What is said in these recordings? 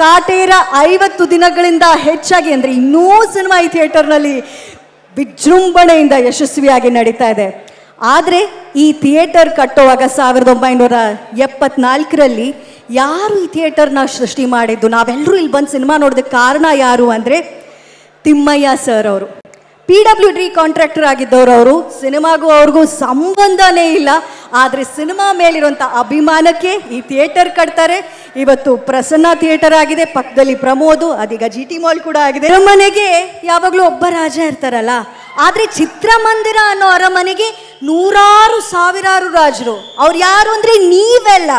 ಕಾಟೇರ ಐವತ್ತು ದಿನಗಳಿಂದ ಹೆಚ್ಚಾಗಿ ಅಂದರೆ ಇನ್ನೂ ಸಿನಿಮಾ ಈ ಥಿಯೇಟರ್ನಲ್ಲಿ ವಿಜೃಂಭಣೆಯಿಂದ ಯಶಸ್ವಿಯಾಗಿ ನಡೀತಾ ಇದೆ. ಆದರೆ ಈ ಥಿಯೇಟರ್ ಕಟ್ಟುವಾಗ ಸಾವಿರದ ಒಂಬೈನೂರ ಎಪ್ಪತ್ನಾಲ್ಕರಲ್ಲಿ ಯಾರು ಈ ಥಿಯೇಟರ್ನ ಸೃಷ್ಟಿ ಮಾಡಿದ್ದು? ನಾವೆಲ್ಲರೂ ಇಲ್ಲಿ ಬಂದು ಸಿನಿಮಾ ನೋಡಿದ ಕಾರಣ ಯಾರು ಅಂದರೆ ತಿಮ್ಮಯ್ಯ ಸರ್ ಅವರು. ಪಿ ಡಬ್ಲ್ಯೂ ಡಿ ಕಾಂಟ್ರಾಕ್ಟರ್ ಆಗಿದ್ದವರು ಅವರು, ಸಿನಿಮಾಗೂ ಅವ್ರಿಗೂ ಸಂಬಂಧನೇ ಇಲ್ಲ. ಆದರೆ ಸಿನಿಮಾ ಮೇಲಿರುವಂಥ ಅಭಿಮಾನಕ್ಕೆ ಈ ಥಿಯೇಟರ್ ಕಟ್ತಾರೆ. ಇವತ್ತು ಪ್ರಸನ್ನ ಥಿಯೇಟರ್ ಆಗಿದೆ, ಪಕ್ಕದಲ್ಲಿ ಪ್ರಮೋದು, ಅದೀಗ ಜಿ ಟಿ ಮಾಲ್ ಕೂಡ ಆಗಿದೆ. ಅರಮನೆಗೆ ಯಾವಾಗಲೂ ಒಬ್ಬ ರಾಜ ಇರ್ತಾರಲ್ಲ, ಆದರೆ ಚಿತ್ರಮಂದಿರ ಅನ್ನೋ ಅರಮನೆಗೆ ನೂರಾರು ಸಾವಿರಾರು ರಾಜರು. ಅವ್ರು ಯಾರು ಅಂದರೆ ನೀವೆಲ್ಲ.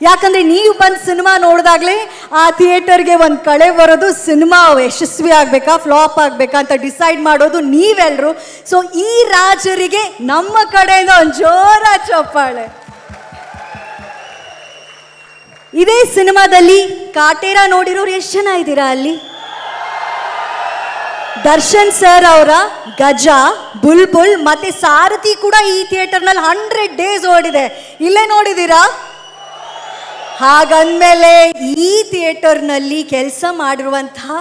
ಯಾಕಂದ್ರೆ ನೀವು ಬಂದು ಸಿನಿಮಾ ನೋಡಿದಾಗಲೇ ಆ ಥಿಯೇಟರ್ಗೆ ಒಂದು ಕಳೆ ಬರೋದು ಸಿನಿಮಾ ಯಶಸ್ವಿ ಆಗಬೇಕಾ, ಫ್ಲಾಪ್ ಆಗಬೇಕಾ ಅಂತ ಡಿಸೈಡ್ ಮಾಡೋದು ನೀವೆಲ್ಲರೂ ಸೊ ಈ ರಾಜರಿಗೆ ನಮ್ಮ ಕಡೆಯಿಂದ ಒಂದು ಜೋರ ಚಪ್ಪಾಳೆ. ಇದೇ ಸಿನಿಮಾದಲ್ಲಿ ಕಾಟೇರ ನೋಡಿರೋರು ಎಷ್ಟು ಜನ ಇದ್ದೀರಾ ಅಲ್ಲಿ? ದರ್ಶನ್ ಸರ್ ಅವರ ಗಜ, ಬುಲ್ಬುಲ್ ಮತ್ತೆ ಸಾರಥಿ ಕೂಡ ಈ ಥಿಯೇಟರ್ನಲ್ಲಿ ಹಂಡ್ರೆಡ್ ಡೇಸ್ ಓಡಿದೆ. ಇಲ್ಲೇ ನೋಡಿದ್ದೀರಾ? ಹಾಗಂದ್ಮೇಲೆ ಈ ಥಿಯೇಟರ್ನಲ್ಲಿ ಕೆಲಸ ಮಾಡಿರುವಂತಹ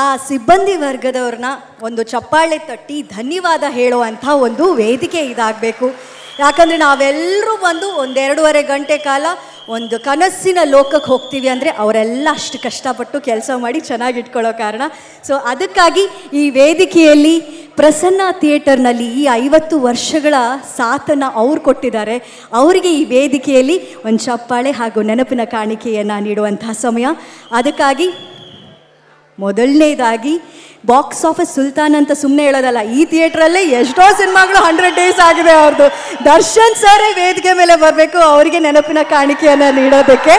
ಆ ಸಿಬ್ಬಂದಿ ವರ್ಗದವ್ರನ್ನ ಒಂದು ಚಪ್ಪಾಳೆ ತಟ್ಟಿ ಧನ್ಯವಾದ ಹೇಳುವಂಥ ಒಂದು ವೇದಿಕೆ ಇದಾಗಬೇಕು. ಯಾಕಂದರೆ ನಾವೆಲ್ಲರೂ ಬಂದು ಒಂದೆರಡೂವರೆ ಗಂಟೆ ಕಾಲ ಒಂದು ಕನಸಿನ ಲೋಕಕ್ಕೆ ಹೋಗ್ತೀವಿ ಅಂದರೆ ಅವರೆಲ್ಲ ಅಷ್ಟು ಕಷ್ಟಪಟ್ಟು ಕೆಲಸ ಮಾಡಿ ಚೆನ್ನಾಗಿ ಇಟ್ಕೊಳ್ಳೋ ಕಾರಣ. ಸೊ ಅದಕ್ಕಾಗಿ ಈ ವೇದಿಕೆಯಲ್ಲಿ ಪ್ರಸನ್ನ ಥಿಯೇಟರ್ನಲ್ಲಿ ಈ ಐವತ್ತು ವರ್ಷಗಳ ಸಾಥನ್ನು ಅವ್ರು ಕೊಟ್ಟಿದ್ದಾರೆ. ಅವರಿಗೆ ಈ ವೇದಿಕೆಯಲ್ಲಿ ಒಂದು ಚಪ್ಪಾಳೆ ಹಾಗೂ ನೆನಪಿನ ಕಾಣಿಕೆಯನ್ನು ನೀಡುವಂತಹ ಸಮಯ. ಅದಕ್ಕಾಗಿ ಮೊದಲನೇದಾಗಿ, ಬಾಕ್ಸ್ ಆಫೀಸ್ ಸುಲ್ತಾನ್ ಅಂತ ಸುಮ್ಮನೆ ಹೇಳೋದಲ್ಲ, ಈ ಥಿಯೇಟ್ರಲ್ಲೇ ಎಷ್ಟೋ ಸಿನಿಮಾಗಳು ಹಂಡ್ರೆಡ್ ಡೇಸ್ ಆಗಿದೆ ಅವ್ರದ್ದು ದರ್ಶನ್ ಸರೇ ವೇದಿಕೆ ಮೇಲೆ ಬರಬೇಕು, ಅವರಿಗೆ ನೆನಪಿನ ಕಾಣಿಕೆಯನ್ನು ನೀಡೋದಕ್ಕೆ.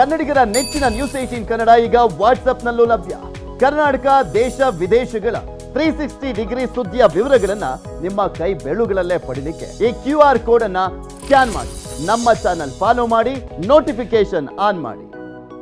ಕನ್ನಡಿಗರ ನೆಚ್ಚಿನ ನ್ಯೂಸ್ ಏಟೀನ್ ಕನ್ನಡ ಈಗ ವಾಟ್ಸ್ಆಪ್ನಲ್ಲೂ ಲಭ್ಯ. ಕರ್ನಾಟಕ, ದೇಶ, ವಿದೇಶಗಳ ತ್ರೀ ಸಿಕ್ಸ್ಟಿ ಡಿಗ್ರಿ ಸುದ್ದಿಯ ವಿವರಗಳನ್ನ ನಿಮ್ಮ ಕೈ ಬೆಳುಗಳಲ್ಲೇ ಪಡಿಲಿಕ್ಕೆ ಈ ಕ್ಯೂ ಆರ್ ಕೋಡ್ ಅನ್ನ ಸ್ಕ್ಯಾನ್ ಮಾಡಿ. ನಮ್ಮ ಚಾನಲ್ ಫಾಲೋ ಮಾಡಿ ನೋಟಿಫಿಕೇಶನ್ ಆನ್ ಮಾಡಿ.